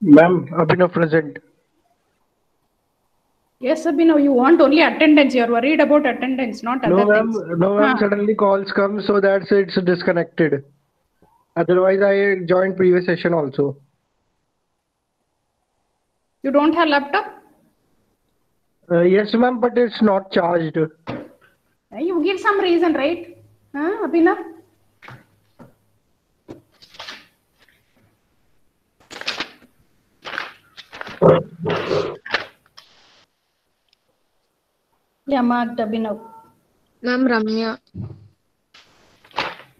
Ma'am, Abhinav present. Yes, Abhinav, you want only attendance. You're worried about attendance, not No, other ma'am. things. No, ma'am. Huh. Suddenly calls come, so that's it's disconnected. Otherwise, I joined previous session also. You don't have laptop? Uh, yes, ma'am, but it's not charged. You give some reason, right? Huh, Abhinav? Yeah, marked Abhinav. Ma'am Ramya.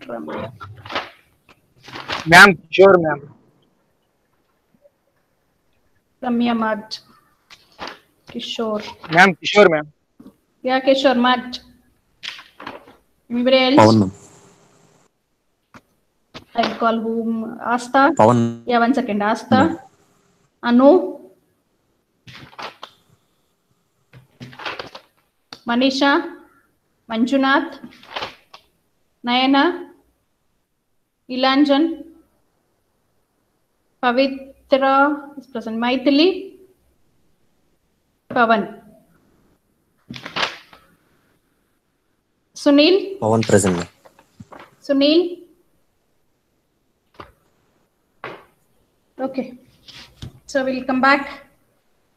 Ramya. Ma'am, sure, ma'am. Ramya marked. Kishore. Ma'am, Kishore, ma'am. Yeah, Kishore marked. Anybody else? Pawan, ma'am. I'll call whom? Asta? Pawan. Yeah, one second. Asta? Anu? Manisha Manjunath Nayana Ilanjan Pavitra Prasanna Maithili Pavan Sunil Pavan present Sunil okay so we'll come back.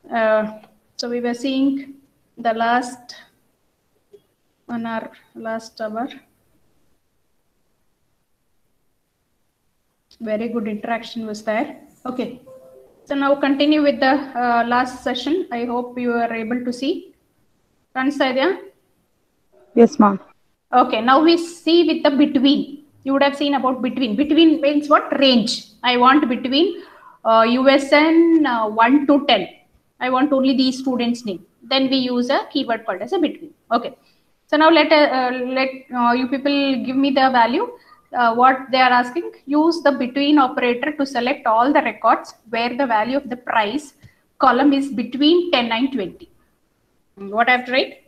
Uh, so we were seeing the on our last hour. Very good interaction was there. Okay. So now continue with the uh, last session. I hope you are able to see. Kansaidya? Yes, ma'am. Okay. Now we see with the between. You would have seen about between. Between means what? Range. I want between uh, USN uh, 1 to 10. I want only these students' name. Then we use a keyword called as a between. Okay. So now let uh, let uh, you people give me the value. Uh, what they are asking, use the between operator to select all the records where the value of the price column is between 10 and 20. What I have to write?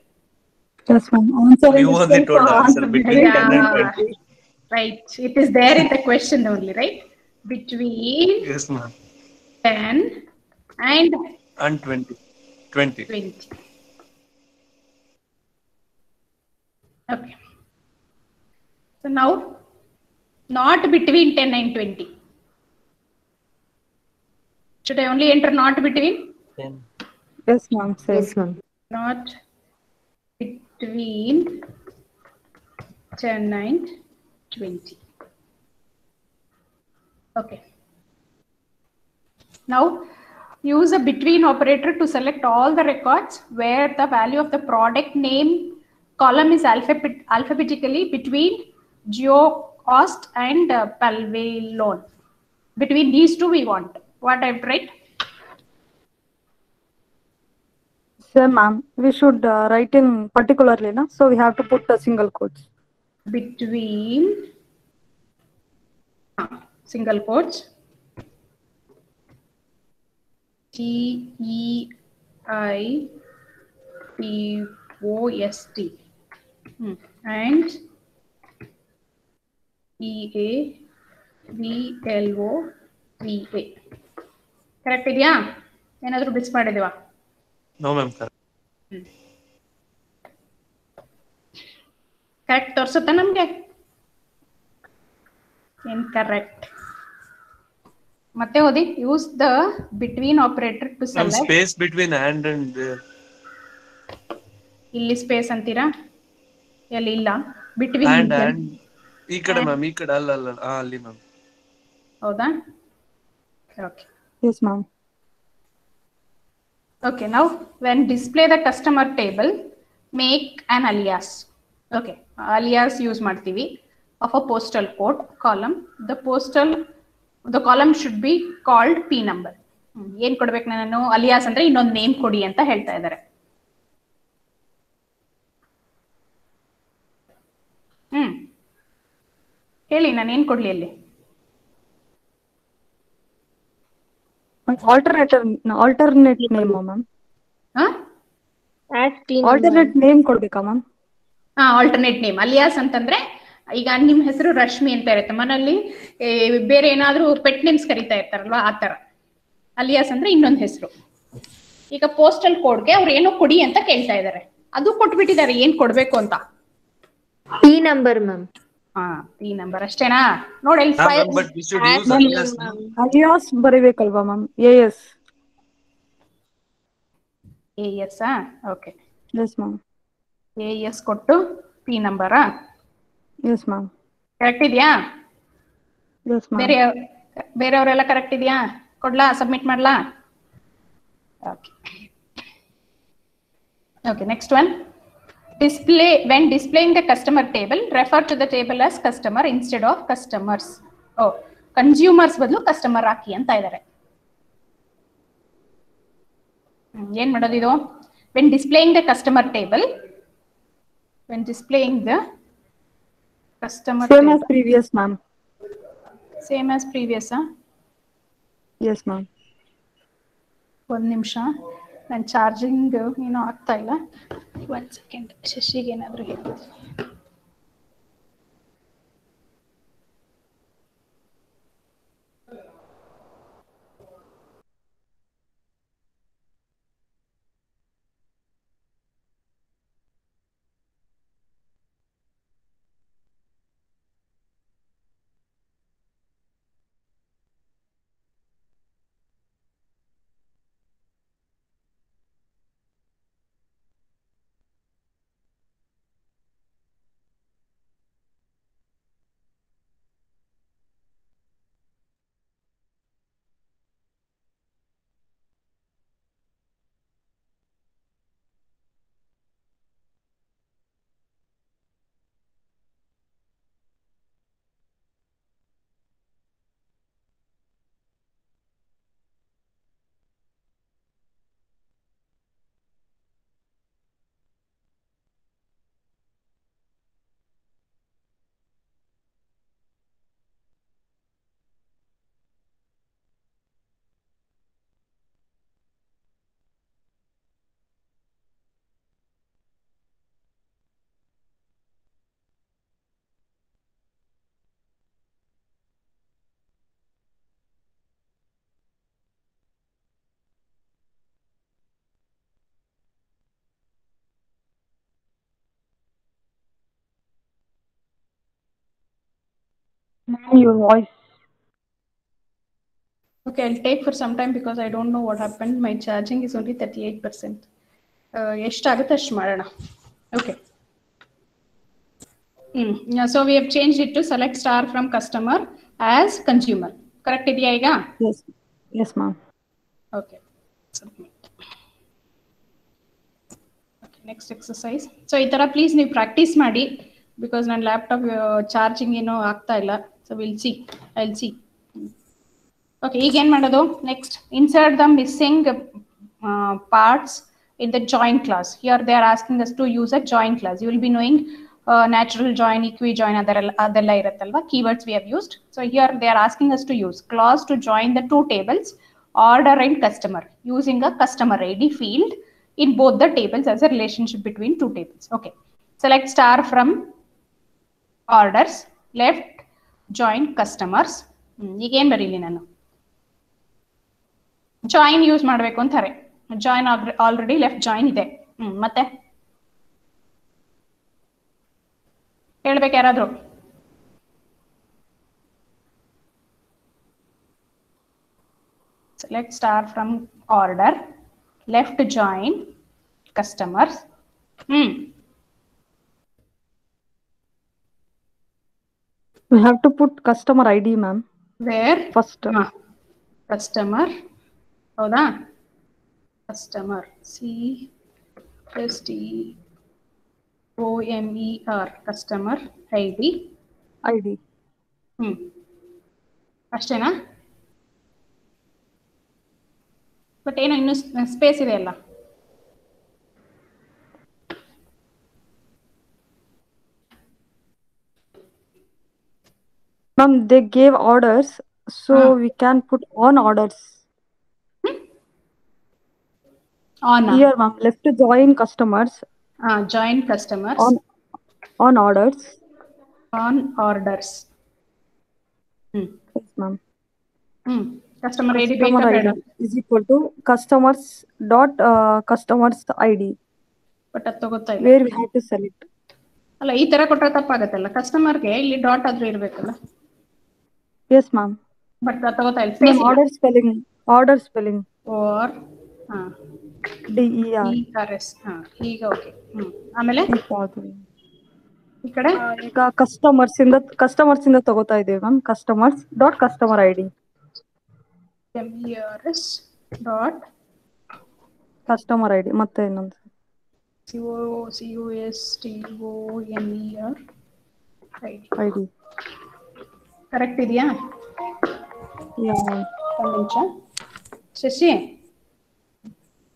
Yes, ma'am. Answer You is only just told the answer between 10 and 20. Right. It is there in the question only, right? Between Yes, ma'am. 10 and And 20. 20. 20. Okay. So now, not between 10 and 20. Should I only enter not between? 10. Yes, ma'am. Say. Yes, ma'am. Not between 10 and 20. Okay. Now, use a between operator to select all the records where the value of the product name column is alphabet alphabetically between geocost and uh, palvelon. Between these two, we want what I've write. Sir, ma'am. We should uh, write in particularly, na? So we have to put the single quotes. between uh, single quotes T E I P O S T Hmm. and E A V L O V A correct ಇದೆಯಾ ಏನಾದರೂ miss ಮಾಡಿದೀವಾ No, ma'am. correct. Correct ತೋರಿಸುತ್ತಾ ನಮಗೆ incorrect ಮತ್ತೆ ಓದಿ use the between operator to select space between and and there. ಇಲ್ಲಿ space ಅಂತೀರಾ ಎಲ್ಲಿ ಇಲ್ಲ ಬಿಟ್ವೀನ್ And and ಈ ಕಡೆ ಮ್ಯಾಮ್ ಈ ಕಡೆ ಅಲ್ಲ ಅಲ್ಲ ಆ, ಅಲ್ಲಿ ಮ್ಯಾಮ್ ಹೌದಾ okay yes ma'am Okay, now when display the customer table, make an alias. Okay, alias use ಮಾಡ್ತೀವಿ of a postal code column. The postal, the column should be called P number. ಏನ್ ಕೊಡ್ಬೇಕು ನಾನು alias ಅಂದ್ರೆ ಇನ್ನೊಂದು name ಕೊಡಿ ಅಂತ ಹೇಳ್ತಾ ಇದ್ದಾರೆ ಹ್ಮ್. ಹೇಳಿ ನಾನು ಏನ್ ಕೊಡ್ಲಿ ಅಲ್ಲಿ? Alternator alternate name ma'am alternate name ಕೊಡ್ಬೇಕಾ ಮ್ಯಾಮ್ ಹಾ ಆಲ್ಟರ್ನೇಟ್ ನೇಮ್ ಅಲಿಯಾಸ್ ಅಂತಂದ್ರೆ ಈಗ ನಿಮ್ ಹೆಸರು ರಶ್ಮಿ ಅಂತ ಇರುತ್ತೆ. ಮನಲ್ಲಿ ಏ, ಬೇರೆ ಏನಾದ್ರೂ ಪೆಟ್ ನೇಮ್ಸ್ ಕರಿತಾ ಇರ್ತಾರಲ್ವಾ ಆ ತರ. ಅಲಿಯಾಸ್ ಅಂದ್ರೆ ಇನ್ನೊಂದು ಹೆಸರು. ಈಗ ಪೋಸ್ಟಲ್ ಕೋಡ್ಗೆ ಅವ್ರು ಏನೋ ಕೊಡಿ ಅಂತ ಕೇಳ್ತಾ ಇದ್ದಾರೆ ಅದು ಕೊಟ್ಬಿಟ್ಟಿದ್ದಾರೆ ಏನ್ ಕೊಡ್ಬೇಕು ಅಂತ. P ನಂಬರ್ ಮ್ಯಾಮ್ ಹಾ ಈ ನಂಬರ್ ಅಷ್ಟೇನಾ? ನೋಡಿ alias alias ಬರೀಬೇಕಲ್ವಾ ma'am A S A S okay yes ma'am A S ಕೊಟ್ಟು ಪಿ ನಂಬರಾ ಎಸ್ ಮ್ಯಾಮ್ ಕರೆಕ್ಟ್ ಇದೆಯಾ? ಎಸ್ ಮ್ಯಾಮ್ ಬೇರೆ ಬೇರೆಯವರೆಲ್ಲ ಕರೆಕ್ಟ್ ಇದೆಯಾ? ಕೊಡ್ಲಾ? ಸಬ್ಮಿಟ್ ಮಾಡ್ಲಾ? Okay okay next one display when displaying the customer table refer to the table as customer instead of customers oh consumers ಬದಲು customer ಹಾಕಿ ಅಂತ ಇದ್ದಾರೆ ಏನ್ ಮಾಡೋದು ಇದು? When displaying the customer table when displaying the customer same as previous ma'am same as previous yes ma'am ಒಂದು ನಿಮಿಷ. ನನ್ನ ಚಾರ್ಜಿಂಗ್ ಏನೋ ಆಗ್ತಾ ಇಲ್ಲ. igual se, se siguen abrigando. Ma'am your voice Okay, I'll take for some time because I don't know what happened. My charging is only 38%. Uh, ಎಷ್ಟಾಗುತ್ತೆ ಅಷ್ಟು ಮಾಡೋಣ okay hmm so we have change it to select star from customer as consumer correct ಇದೆಯಾ ಈಗ yes yes ma'am okay submit next exercise so ಈ ಥರ please ನೀವು practice ಮಾಡಿ because ನನ್ನ ಲ್ಯಾಪ್ಟಾಪ್ ಚಾರ್ಜಿಂಗ್ ಏನೋ ಆಗ್ತಾ ಇಲ್ಲ so we'll see. I'll see. Okay, again, Mandado. Next, insert the missing uh, parts in the join class. Here they are asking us to use a join class. You will be knowing uh, natural join, equi join, other irathalva keywords we have used. So here they are asking us to use clause to join the two tables, order and customer, using a customer ID field in both the tables as a relationship between two tables. Okay. Select star from orders, left joint customers ಈಗ ಏನ್ ಬರೀಲಿ ನಾನು? Join use ಮಾಡ್ಬೇಕು ಅಂತಾರೆ. Join already left join ಇದೆ. ಹ್ಮ್, ಮತ್ತೆ? ಹೇಳ್ಬೇಕು ಯಾರಾದ್ರೂ? Select star from order left join customers hmm. We have to put customer ID, ma'am, where first. Ah, customer ಹೌದಾ customer C S T O M E R customer I D ID. ಹ್ಮ್ ಅಷ್ಟೇನಾ but ಏನೋ ಇನ್ನು space ಇದೆ Ma'am, they gave orders, so Ah. we can put on orders. On Here, ma'am, left to join customers join customers on on orders. On orders hmm Yes, ma'am. Hmm customer I D customer ಬೇಕಾ ID ಬೇಡ is equal to customers dot uh, customers ID but ಅದು ತಗೋತಾ ಇಲ್ಲ where we have to select. ಅಲ್ಲ ಈ ತರ ಕೊಟ್ರೆ ತಪ್ಪಾಗತ್ತಲ್ಲ ಕಸ್ಟಮರ್ಗೆ ಇಲ್ಲಿ ಡಾಟ್ ಆದ್ರೂ ಇರ್ಬೇಕಲ್ಲ Yes, ಮ್ಯಾಮ್ ಬಟ್ ತಗೋತಾ ಇಲ್ಲ same order spelling order spelling or ಹಾ. D E R. E R S ಹಾ ಈಗ ಓಕೆ ಆಮೇಲೆ? ಈ ಕಡೆ? ಈಗ ಕಸ್ಟಮರ್ಸ್ ಇಂದ ಕಸ್ಟಮರ್ಸ್ ಇಂದ ತಗೋತಾ ಇದೀವಿ ma'am customers dot customer ID M E R S dot customer ID ಮತ್ತೆ ಇನ್ನೊಂದು? C O C U S T O N E R ID correct ಇದೆಯಾ? ಒಂದು ನಿಮಿಷ. ಶಶಿ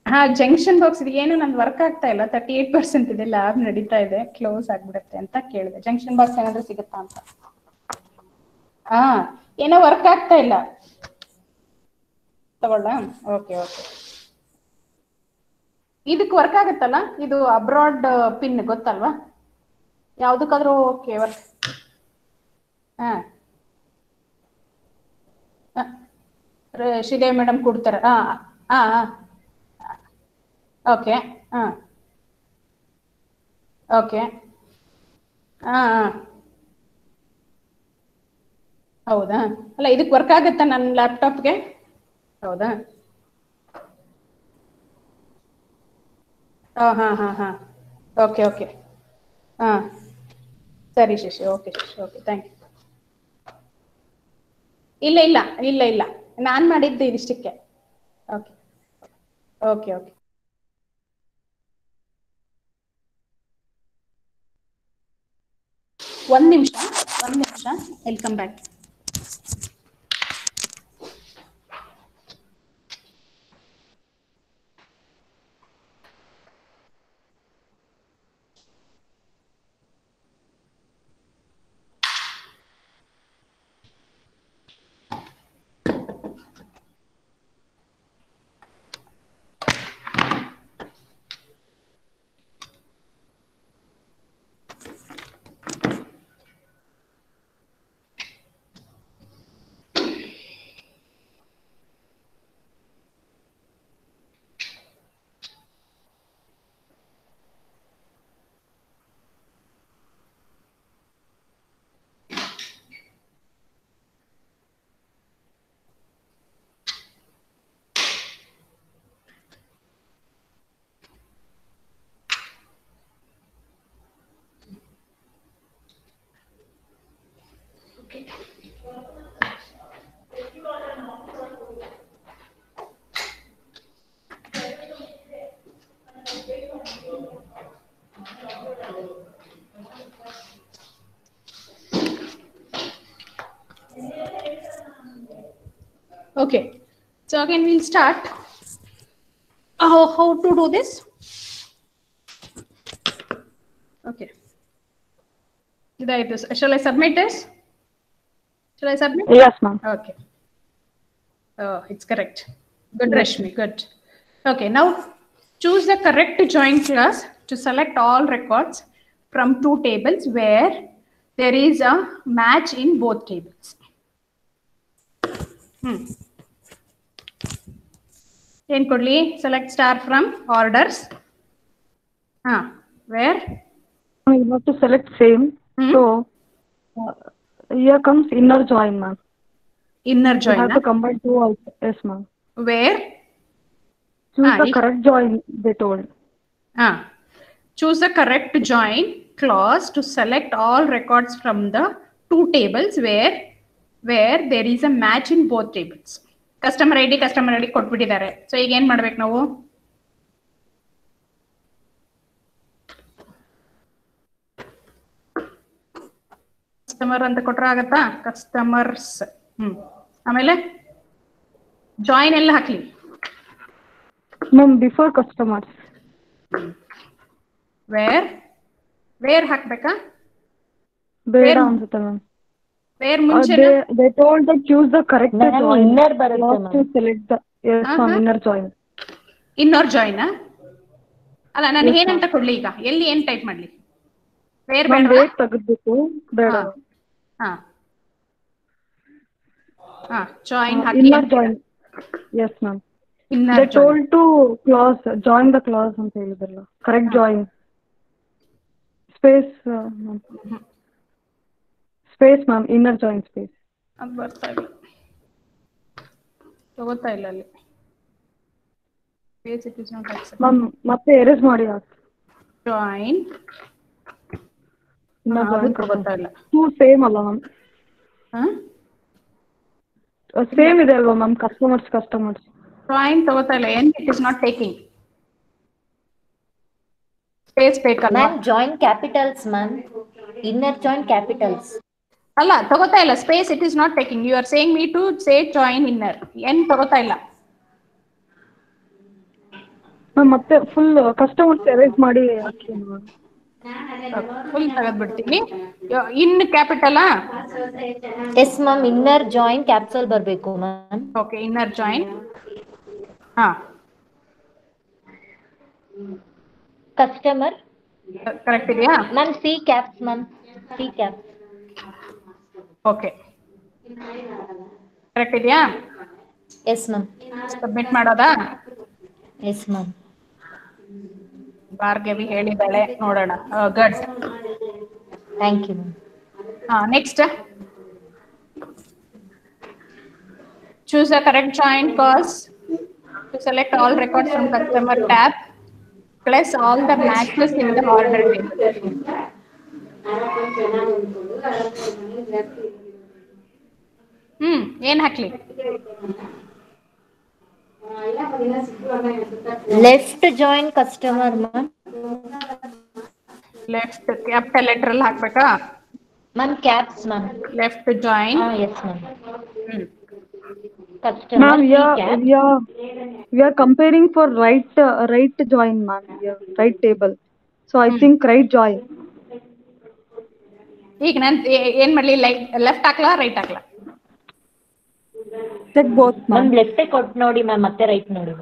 ಹಾ ಜಂಕ್ಷನ್ ಬಾಕ್ಸ್ ಇದು ಏನು ನಂದು ವರ್ಕ್ ಆಗ್ತಾ ಇಲ್ಲ. ತರ್ಟಿ ಏಟ್ ಪರ್ಸೆಂಟ್ ಇದೆ ಲ್ಯಾಬ್ ನಡೀತಾ ಇದೆ ಕ್ಲೋಸ್ ಆಗ್ಬಿಡುತ್ತೆ ಅಂತ ಕೇಳಿದೆ. ಜಂಕ್ಷನ್ ಬಾಕ್ಸ್ ಏನಾದ್ರೂ ಸಿಗುತ್ತಾ ಅಂತ. ಹಾ ಏನೋ ವರ್ಕ್ ಆಗ್ತಾ ಇಲ್ಲ. ತಗೊಳ್ಳ? ಓಕೆ ಓಕೆ ಇದಕ್ಕೆ ವರ್ಕ್ ಆಗುತ್ತಲ್ಲ? ಇದು ಅಬ್ರಾಡ್ ಪಿನ್ ಗೊತ್ತಲ್ವಾ? ಯಾವ್ದಕ್ಕಾದ್ರೂ ಓಕೆ ವರ್ಕ್ ಹಾ. ರ- ಶ್ರೀದೇವಿ ಮೇಡಮ್ ಕೊಡ್ತಾರೆ ಹಾ ಹಾ ಓಕೆ ಹಾ ಓಕೆ ಹಾ ಹೌದಾ ಅಲ್ಲ ಇದಕ್ಕೆ ವರ್ಕ್ ಆಗುತ್ತಾ ನನ್ನ ಲ್ಯಾಪ್ಟಾಪ್ಗೆ ಹೌದಾ ಹಾ ಹಾ ಹಾ ಹಾ ಓಕೆ ಓಕೆ ಹಾ ಸರಿ Shashi okay Shashi okay thank you ಇಲ್ಲ ಇಲ್ಲ ಇಲ್ಲ ಇಲ್ಲ ನಾನ್ ಮಾಡಿದ್ದು ಇದಿಷ್ಟಕ್ಕೆ. ಓಕೆ ಓಕೆ ಓಕೆ ಒಂದ್ ನಿಮಿಷ ಒಂದ್ ನಿಮಿಷ. Welcome back Okay, so again we'll start how, how to do this. Okay. Did I do, shall I submit this? Shall I submit? Yes, ma'am. Okay. Oh, it's correct. Good, yes. Rashmi. Good. Okay, now choose the correct join class to select all records from two tables where there is a match in both tables. Hmm. Jane Kudli, select star from orders. Ah, where? We have to select same. -hmm. So uh, here comes inner join, ma'am. Inner join. You have na? to ah? combine two also. Yes, ma'am. Where? Choose ah, the correct join, they told. Ah. Choose the correct join clause to select all records from the two tables where where there is a match in both tables. Customer I D customer I D ಕೊಟ್ಬಿಟ್ಟಿದ್ದಾರೆ. So ಈಗ ಏನ್ ಮಾಡ್ಬೇಕು ನಾವು? Customer ಅಂತ ಕೊಟ್ರ ಆಗತ್ತಾ? Customers hmm. ಆಮೇಲೆ join ಎಲ್ಲ ಹಾಕ್ಲಿ. Ma'am before customers where where ಹಾಕ್ಬೇಕಾ? ಬೇಡ Where- ಅನ್ಸುತ್ತೆ ಮ್ಯಾಮ್ ಬೇರ್ ಮುಂಚೆನೇ? They told to choose the correct inner inner ma'am select the S on join inner join ಅಲ್ಲ ನಾನು ಏನಂತ ಕೊಡ್ಲಿ ಈಗ? ಎಲ್ಲಿ ಏನ್ ಟೈಪ್ ಮಾಡಲಿ? ಬೇರ್ ಬೇಡ ತೆಗೆದ್ಬಿಟ್ಟು ಬೇಡ. ಹಾ ಹಾ. Join hockey join yes ma'am they told to class join the class ಅಂತ ಹೇಳಿದ್ರಲ್ಲ. Correct join space uh, ma'am inner joint space ಅದು ಬರ್ತಾ ಇಲ್ಲ ತಗೋತಾ ಇಲ್ಲ ಅಲ್ಲಿ. Page it is not accept ma'am ಮತ್ತೆ ಎರೇಸ್ ಮಾಡಿ ಹಾಕಿ. Join same join. ಇಲ್ಲ. ಟೂ ಸೇಮ್ ಅಲ್ಲ ಮ್ಯಾಮ್ ಹಾ? ಸೇಮ್ ಇದೆ ಅಲ್ವಾ ಮ್ಯಾಮ್ ಕಸ್ಟಮರ್ಸ್ ಕಸ್ಟಮರ್ಸ್ ಜಾಯಿನ್ ತಗೋತಾ ಇಲ್ಲ. ಏನ್ it is not taking space ಬೇಕಲ್ಲ ma'am join capitals ma'am inner join capitals ಅಲ್ಲ ತಗೋತಾ ಇಲ್ಲ. Space it is not taking you are saying me to say join inner ಏನ್ ತಗೋತಾ ಇಲ್ಲ? ಮ್ಯಾಮ್ ಮತ್ತೆ ಫುಲ್ ಕಸ್ಟಮರ್ಸ್ ಅರೇಂಜ್ ಮಾಡಿ full ತೆಗೆದ್ಬಿಡ್ತೀನಿ. In capital S ma'am inner join capsule ಬರಬೇಕು ma'am okay inner join ಹಾ. ಕಸ್ಟಮರ್ ಕರೆಕ್ಟ್ ಇದೆಯಾ? Ma'am C caps ma'am C cap okay correct ಇದೆಯಾ yes ma'am submit ಮಾಡೋದಾ ಎಸ್ ಮ್ಯಾಮ್ ಭಾರ್ಗವಿ ಹೇಳಿದ್ದಾಳೆ ನೋಡೋಣ ಗಡ್ thank you ma'am ಹಾ next choose the correct join cause to select all records from customer tab plus all the matches in the order table ಹ್ಮ್ ಏನ್ ಹಾಕ್ಲಿ left join customer ma'am left capital letter ಅಲ್ಲಿ ಹಾಕ್ಬೇಕಾ ma'am caps ma'am left join ಹಾಂ yes ma'am hmm customer Ma'am, C we are, cap we are, we are comparing for right, uh, right join, ma'am, yeah, right table. So I think right join. ಈಗ ನಾನ್ ಏ- ಏನ್ ಮಾಡ್ಲಿ light left ಹಾಕ್ಲಾ right ಹಾಕ್ಲಾ both ma'am ma'am. Left ಕೊಟ್ಟು ನೋಡಿ ma'am ಮತ್ತೆ right ನೋಡಿ.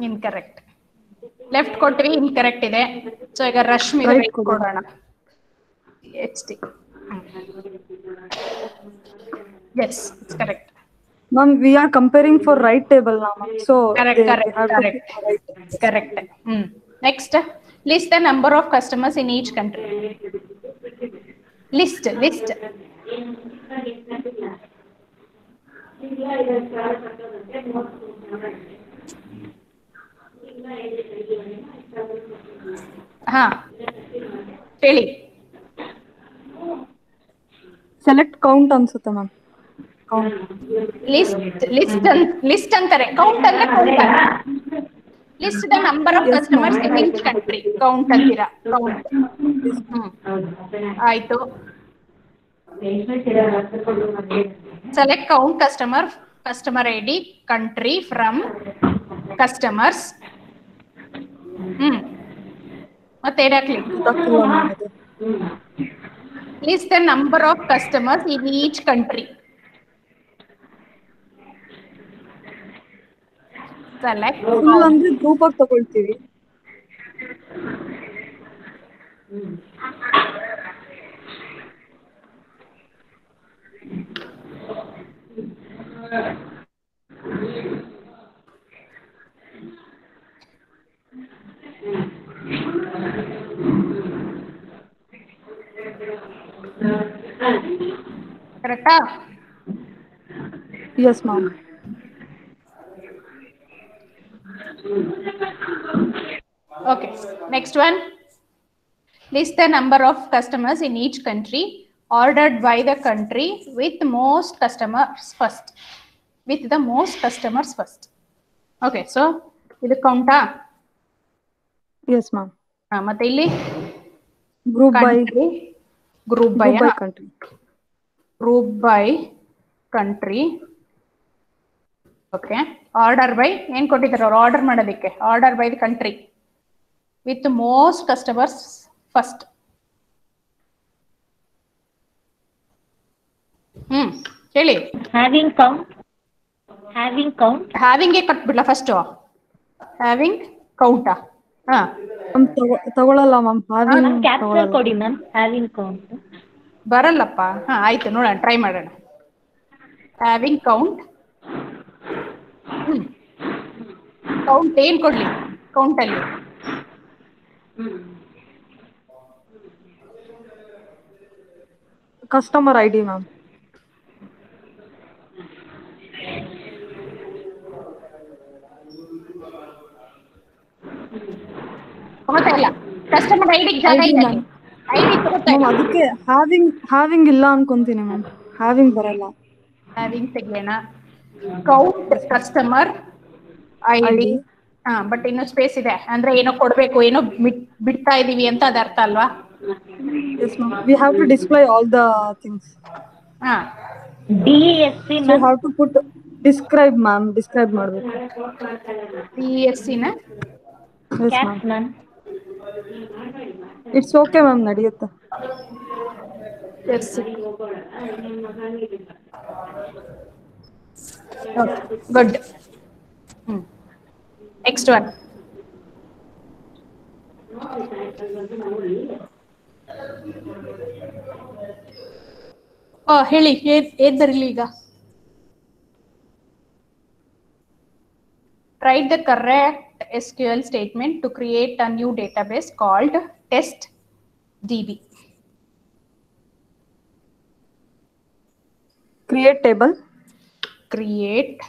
ಮ್ಯಾಮ್ ಕರೆಕ್ಟ್ ಲೆಫ್ಟ್ ಕೊಟ್ಟಿವಿ ಲೆಫ್ಟ್ ಕೊಟ್ವಿ ಇನ್ಕರೆಕ್ಟ್ ಇದೆ. ಸೊ ಈಗ ರಶ್ಮಿ Right ರೈಟ್ ಕೊಡಿ. ಕೊಡೋಣ. H D S it's correct ma'am we are comparing for right table ನಾ. So. Correct correct correct. Correct hmm next list the number of customers in each country list list ಹಾ. ಹೇಳಿ. Select count ಅನ್ಸುತ್ತೆ ma'am count list list list ಅಂತಾರೆ. Count ಅಂದ್ರೆ count list the number of customers in each country count ಅಂತೀರಾ? Count hmm. ಆಯ್ತು. Select count customer, customer ID, country from customers. Hmm. Matera click. List the number of customers in each country. Select. Group of the Yes, ma'am. okay next one. List the number of customers in each country. Ordered by the country with most customers first. With the most customers first. Okay, so ಇದು ಕೌಂಟಾ Yes, ma'am. ಮತ್ತೆ ಇಲ್ಲಿ group by group by country. group by country. Okay order by ಏನ್ ಕೊಟ್ಟಿದ್ದಾರೆ ಅವ್ರು order ಮಾಡೋದಕ್ಕೆ order by the country with most customers first hmm ಹೇಳಿ. Having count having count having ಕಟ್ಬಿಡ್ಲಾ first having ಕೌಂಟಾ ಹಾ. ಮ್ಯಾಮ್ ತಗೊ- ತಗೊಳಲ್ಲ ಮ್ಯಾಮ್ ಕೊಡಿ ಮ್ಯಾಮ್ ಹ್ಯಾವಿಂಗ್ ಕೌಂಟ್ ಬರಲ್ಲಪ್ಪ. ಹಾ ಆಯ್ತು ನೋಡೋಣ ಟ್ರೈ ಮಾಡೋಣ. ಹ್ಯಾವಿಂಗ್ ಕೌಂಟ್ ಕೌಂಟ್ ಏನ್ ಕೊಡ್ಲಿ? ಕೌಂಟ್ ಅಲ್ಲಿ. ಕಸ್ಟಮರ್ ಐಡಿ ಮ್ಯಾಮ್ ಇಲ್ಲ. ಕಸ್ಟಮರ್ ಐಡಿ ಜಾಗ ಐಡಿ ಮ್ಯಾಮ್ ಅದಕ್ಕೆ ಹಾವಿಂಗ್ ಹಾವಿಂಗ್ ಇಲ್ಲ ಅನ್ಕೊಂತೀನಿ ಮ್ಯಾಮ್ ಹಾವಿಂಗ್ ಬರಲ್ಲ. ಹಾವಿಂಗ್ ತೆಗಿಯೋಣ. ಕೌಂಟ್ ಕಸ್ಟಮರ್ ಐಡಿ ಹಾ ಬಟ್ ಇನ್ನು ಸ್ಪೇಸ್ ಇದೆ. ಅಂದ್ರೆ ಏನೋ ಕೊಡ್ಬೇಕು ಏನೋ ಬಿಟ್- ಬಿಡ್ತಾ ಇದೀವಿ ಅಂತ ಅದ ಅರ್ಥ ಅಲ್ವಾ? Yes ma'am we have to display all the things ಹಾ. D S C have to put describe ma'am describe ಮಾಡಬೇಕು. ಡಿ ಎಸ್ನ? Yes ma'am it's okay ma'am ನಡೆಯುತ್ತೆ yes good hmm next one ಓ ಹೇಳಿ ಏನ್ ಏನ್ ಬರಲಿ ಈಗ write the correct SQL statement to create a new database called test DB. Create table Create,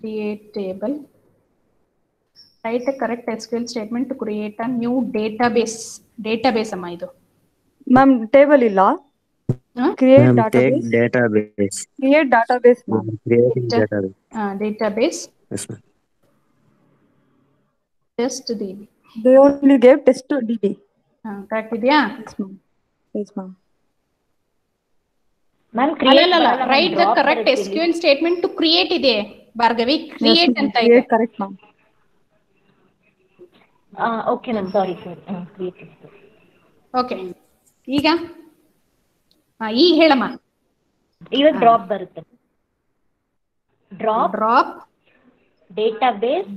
create table. Write the correct SQL statement to create a new database. Database ಅಮ್ಮ ಇದು. Ma'am table ಇಲ್ಲ Huh? Create Ma'am, take database database. Create database ma'am Test DB. They only gave test D. B ಹಾ, correct ಇದೆಯಾ? Yes ma'am yes ma'am ma'am ಅಲ್ಲಲ್ಲ right the correct SQL statement to create ಇದೆ Bhargavi. Create ಅಂತ ಇದೆ. Create correct ma'am okay ma'am sorry sir create okay ಈಗ? ಹಾ, ಈಗ ಹೇಳಮ್ಮ. ಇವಾಗ ಡ್ರಾಪ್ ಬರುತ್ತೆ. Drop drop database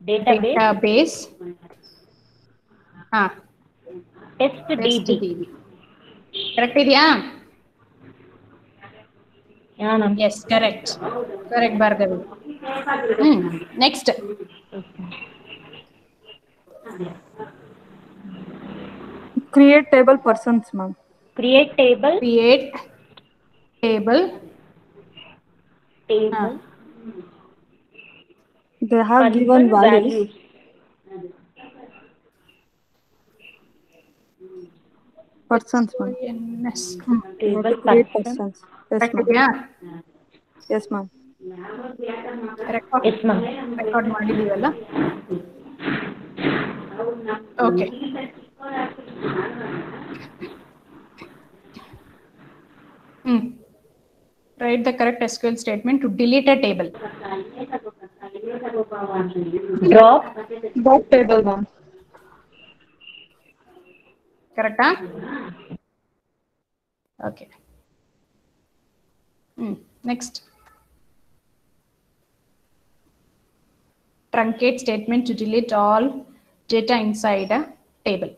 database, database. Ah. test, test db, DB. correct yeah yes correct correct bhargavi hmm. next create table persons ma'am create table create table table ah table they have given values persons ma'am table create persons yes correct ma'am ಇದೆಯಾ yes ma'am record yes ma'am record ಮಾಡಿದೀವಲ್ಲ okay hmm write the correct SQL statement to delete a drop dot table one correct ah okay hmm next truncate statement to delete all data inside a table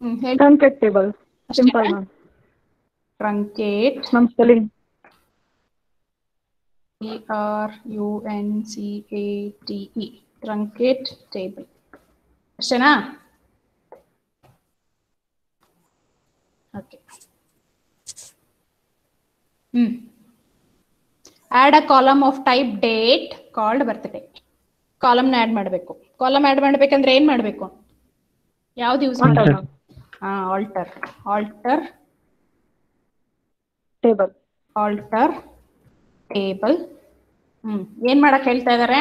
hmm truncate table simple one truncate mom spelling T R U N C A T E truncate table ಅಷ್ಟೇನಾ okay hmm add a column of type date called birthday ಕಾಲಮ್ನ add ಮಾಡಬೇಕು column add ಮಾಡ್ಬೇಕಂದ್ರೆ ಏನ್ ಮಾಡಬೇಕು ಯಾವ್ದು use ಮಾಡೋದು ಹಾ alter alter table alter Table hmm. ಏನ್ ಮಾಡಕ್ ಹೇಳ್ತಾ ಇದಾರೆ?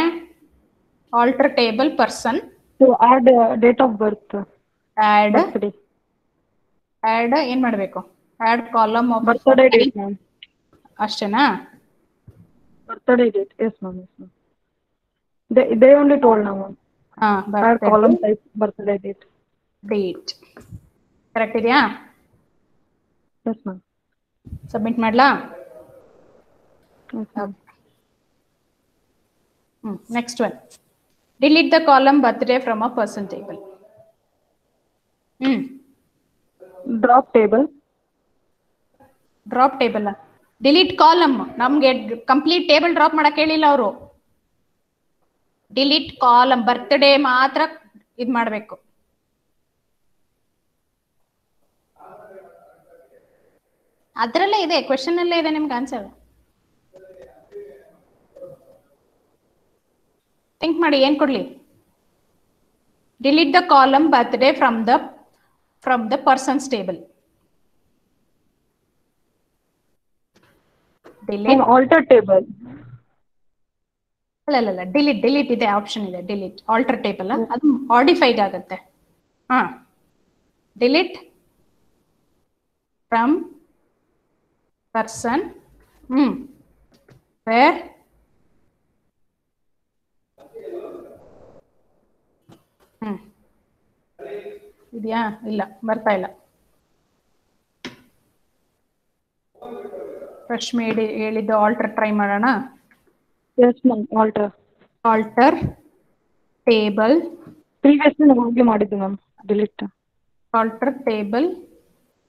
Alter table person to add date of birth add add ಏನ್ ಮಾಡ್ಬೇಕು? Add column of birthday date ma'am ಅಷ್ಟೇನಾ? Birthday date yes ma'am yes ma'am they they only told ನಾವು ಹಾ add column type birthday date date correct ಇದೆಯಾ? Yes ma'am submit ಮಾಡ್ಲಾ? Next one delete the column birthday from a person table hmm drop table drop table delete column ನಮ್ಗೆ complete table drop ಮಾಡಕ್ ಹೇಳಿಲ್ಲ ಅವರು. Delete column birthday ಮಾತ್ರ ಇದ್ ಮಾಡ್ಬೇಕು. ಅದ್ರಲ್ಲೇ ಇದೆ. ಕ್ವೆಶನ್ ಅಲ್ಲೇ ಇದೆ ನಿಮ್ಗೆ ಆನ್ಸರ್ ಥಿಂಕ್ ಮಾಡಿ ಏನ್ ಕೊಡ್ಲಿ? Delete the column birthday from the from the persons table delete table ಅಲ್ಲ ಅಲ್ಲ ಡಿಲೀಟ್ ಡಿಲೀಟ್ ಇದೆ ಆಪ್ಷನ್ ಇದೆ ಡಿಲೀಟ್ ಆಲ್ಟರ್ ಟೇಬಲ್ ಅದು ಮಾಡಿಫೈಡ್ ಆಗುತ್ತೆ. ಹಾ. Delete from person hmm where hmm. ಇದ್ಯಾ? ಇಲ್ಲ ಬರ್ತಾ ಇಲ್ಲ. ರಶ್ಮಿ ಹೇಳಿ ಹೇಳಿದ್ದು ಆಲ್ಟರ್ ಟ್ರೈ ಮಾಡೋಣ? Yes ma'am alter alter table previous ನಾನು ಹೋಗಿ ಮಾಡಿದ್ದು ma'am delete alter table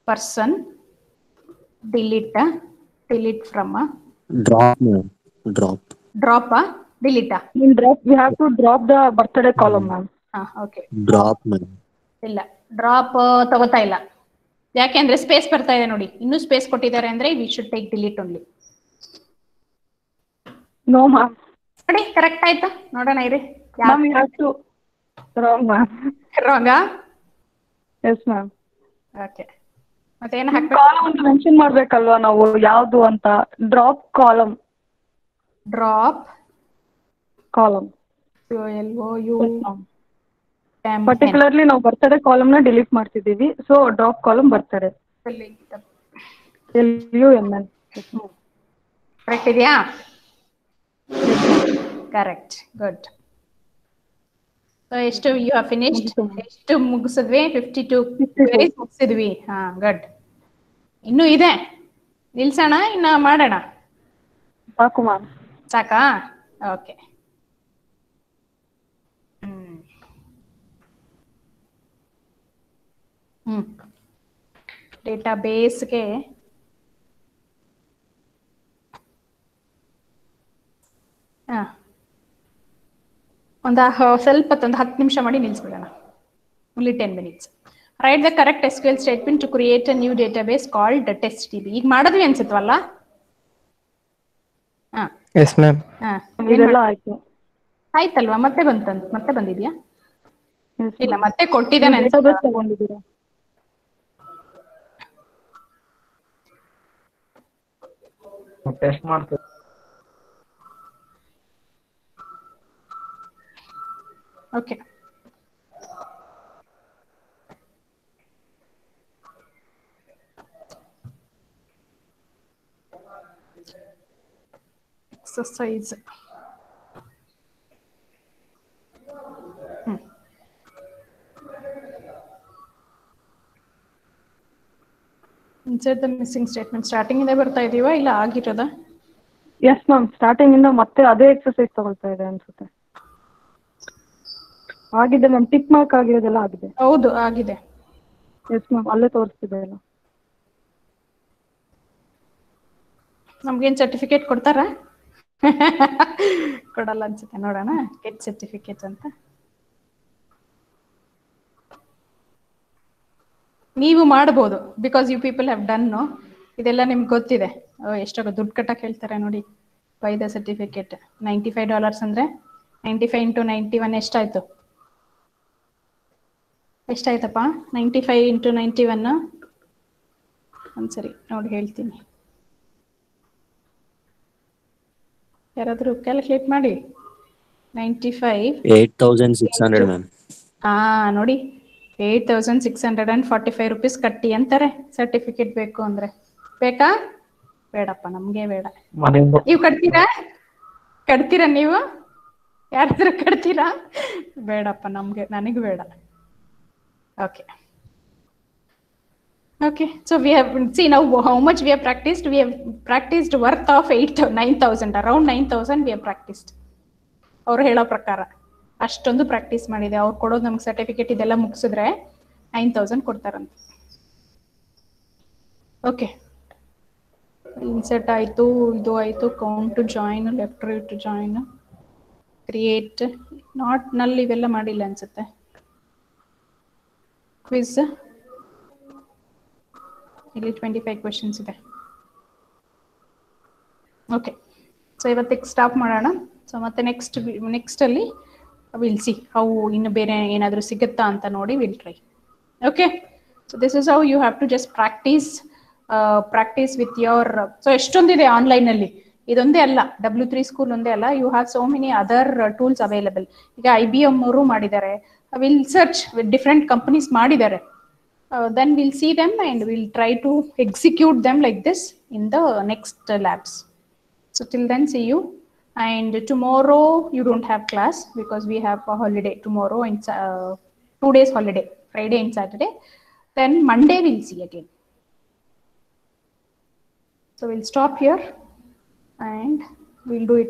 person delete delete from drop drop drop delete in drop you have to drop the birthday column ma'am okay drop. ಇಲ್ಲ. Drop ತಗೋತಾ ಇಲ್ಲ. ಯಾಕೆಂದ್ರೆ space ಬರ್ತಾ ಇದೆ ನೋಡಿ. ಇನ್ನೂ ಸ್ಪೇಸ್ ಕೊಟ್ಟಿದ್ದಾರೆ ಅಂದ್ರೆ we should take delete only no ma'am ನೋಡಿ ಕರೆಕ್ಟ್ ಆಯ್ತಾ? ನೋಡೋಣ ಇರಿ. Ma'am we have ma'am wrong ma'am. Ma'am okay ಮತ್ತೆ ಏನು ಹಾಕ್ಬೇಕು? ಕಾಲಮ್ ಅಂತ ಮೆನ್ಷನ್ ಮಾಡ್ಬೇಕಲ್ವಾ ನಾವು? ಯಾವುದು ಅಂತ? Drop column drop column U L O U particularly ನಾವು ಬರ್ತಡೆ ಕಾಲಮ್ನ ಡಿಲೀಟ್ ಮಾಡ್ತಿದೀವಿ so drop column birthday L U N correct ಇದೆಯಾ? ಕರೆಕ್ಟ್ ಗುಡ್ ಸೊ ಎಷ್ಟು ಯು ಹ್ಯಾವ್ ಫಿನಿಶ್ಡ್ ಎಷ್ಟು ಮುಗಿಸಿದ್ವಿ? Fifty to ಮುಗಿಸಿದ್ವಿ. ಹಾ ಗುಡ್ ಇನ್ನು ಇದೆ. ನಿಲ್ಸೋಣ ಇನ್ನ ಮಾಡೋಣ? ಸಾಕು ಮ್ಯಾಮ್ ಸಾಕಾ? ಓಕೆ ಹ್ಮ್. ಡೇಟಾ ಬೇಸ್ಗೆ ಹಾ. ಒಂದು ಸ್ವಲ್ಪ ಒಂದು ಹತ್ತು ನಿಮಿಷ ಮಾಡಿ ನಿಲ್ಸ್ಬಿಡೋಣ. Only ten minutes write the correct S Q L statement to create a new database called test T B ಈಗ ಮಾಡಿದ್ವಿ ಅನ್ಸುತ್ತವಲ್ಲ? ಹಾ. ಎಸ್ ಮ್ಯಾಮ್ ಹಾ. ಇದೆಲ್ಲ ಆಯ್ತು. ಆಯ್ತಲ್ವಾ? ಮತ್ತೆ ಬಂತ ಮತ್ತೆ ಬಂದಿದ್ಯಾ? ಇಲ್ಲ. ಮತ್ತೆ ಕೊಟ್ಟಿದ್ದಾನೆ ಟೆಸ್ಟ್ ಮಾಡ್ತೀವಿ okay exercise Insert the missing statement starting ಇಂದ ಬರ್ತಾ ಇದೀವಾ ಇಲ್ಲ ಆಗಿರೋದ? ಎಸ್ ಮ್ಯಾಮ್ ಸ್ಟಾರ್ಟಿಂಗ್ ಇಂದ ಮತ್ತೆ ಅದೇ ಎಕ್ಸರ್ಸೈಸ್ ತಗೊಳ್ತಾ ಇದೆ ಅನ್ಸುತ್ತೆ. ಆಗಿದೆ ಮ್ಯಾಮ್ ಟಿಕ್ ಮಾರ್ಕ್ ಆಗಿರೋದೆಲ್ಲ ಆಗಿದೆ. ಹೌದು ಆಗಿದೆ. ಎಸ್ ಮ್ಯಾಮ್ ಅಲ್ಲೇ ತೋರಿಸ್ತಿದೆ ಎಲ್ಲ. ನಮ್ಗೇನ್ ಸರ್ಟಿಫಿಕೇಟ್ ಕೊಡ್ತಾರಾ? ಕೊಡಲ್ಲ ಅನ್ಸುತ್ತೆ ನೋಡೋಣ. ಗೆಟ್ ಸರ್ಟಿಫಿಕೇಟ್ ಅಂತ. ನೀವು ಮಾಡ್ಬೋದು because you people have done ಇದೆಲ್ಲ ನಿಮ್ಗೆ ಗೊತ್ತಿದೆ. ಓ, ಎಷ್ಟೋ ದುಡ್ಡು ಕಟ್ಟಕ್ಕೆ ಹೇಳ್ತಾರೆ ನೋಡಿ. By the certificate ninety five dollars ಅಂದ್ರೆ ninety five into ninety one ಎಷ್ಟಾಯ್ತು? ಎಷ್ಟಾಯ್ತಪ್ಪ? Ninety five into ninety one ಒಂದ್ಸರಿ ನೋಡಿ ಹೇಳ್ತೀನಿ. ಯಾರಾದರೂ ಕ್ಯಾಲ್ಕುಲೇಟ್ ಮಾಡಿ. ನೈಂಟಿ ಫೈವ್ 8,600, ಮ್ಯಾಮ್ ಹಾ ನೋಡಿ. Eight thousand six hundred and forty five rupees ಕಟ್ಟಿ ಅಂತಾರೆ. ಸರ್ಟಿಫಿಕೇಟ್ ಬೇಕು ಅಂದ್ರೆ. ಬೇಕಾ? ಬೇಡಪ್ಪ ನಮ್ಗೆ ಬೇಡ. ನೀವು ಕಟ್ತೀರಾ? ಕಟ್ತೀರಾ ನೀವು? ಯಾರಾದ್ರೂ ಕಟ್ತೀರಾ? ಬೇಡಪ್ಪ ನಮ್ಗೆ ನನಗೆ ಬೇಡ. Okay okay so we have, see ನಾವು how much we have practiced. We have practiced worth of eight, nine thousand around nine thousand we have practiced. ಅವ್ರು ಹೇಳೋ ಪ್ರಕಾರ. ಅಷ್ಟೊಂದು ಪ್ರಾಕ್ಟೀಸ್ ಮಾಡಿದೆ. ಅವ್ರು ಕೊಡೋದು ನಮ್ಗೆ ಸರ್ಟಿಫಿಕೇಟ್ ಇದೆಲ್ಲ ಮುಗಿಸಿದ್ರೆ ನೈನ್ ತೌಸಂಡ್ ಕೊಡ್ತಾರಂತೆ. ಓಕೆ ಇನ್ಸರ್ಟ್ ಆಯಿತು, ಇದು ಆಯಿತು count to join left right to join create ನಾಟ್ನಲ್ಲಿ ಇವೆಲ್ಲ ಮಾಡಿಲ್ಲ ಅನ್ಸುತ್ತೆ. ಕ್ವಿಸ್ ಇಲ್ಲಿ ಟ್ವೆಂಟಿ ಫೈವ್ ಕ್ವೆಶನ್ಸ್ ಇದೆ. ಓಕೆ ಸೊ ಇವತ್ತಿಗೆ ಸ್ಟಾಪ್ ಮಾಡೋಣ. ಸೊ ಮತ್ತೆ ನೆಕ್ಸ್ಟ್ ನೆಕ್ಸ್ಟ್ ಅಲ್ಲಿ ವಿಲ್ ಸಿ ಹೌ ಇನ್ನು ಬೇರೆ ಏನಾದರೂ ಸಿಗುತ್ತಾ ಅಂತ ನೋಡಿ will try okay so this is how you have to just practice practice with your so ಎಷ್ಟೊಂದಿದೆ online ಅಲ್ಲಿ? ಇದೊಂದೇ ಅಲ್ಲ ಡಬ್ಲ್ಯೂ ತ್ರೀ ಸ್ಕೂಲ್ ಒಂದೇ ಅಲ್ಲ you have so many other tools available ಈಗ ಐ ಬಿ ಎಂ ಅವರು ಮಾಡಿದ್ದಾರೆ. Will search with different companies ಮಾಡಿದ್ದಾರೆ. Then will see them and will try to execute them like this in the next labs so till then see you. And tomorrow you don't have class because we have a holiday tomorrow and uh, two days holiday, Friday and Saturday. Then Monday we'll see again. So we'll stop here and we'll do it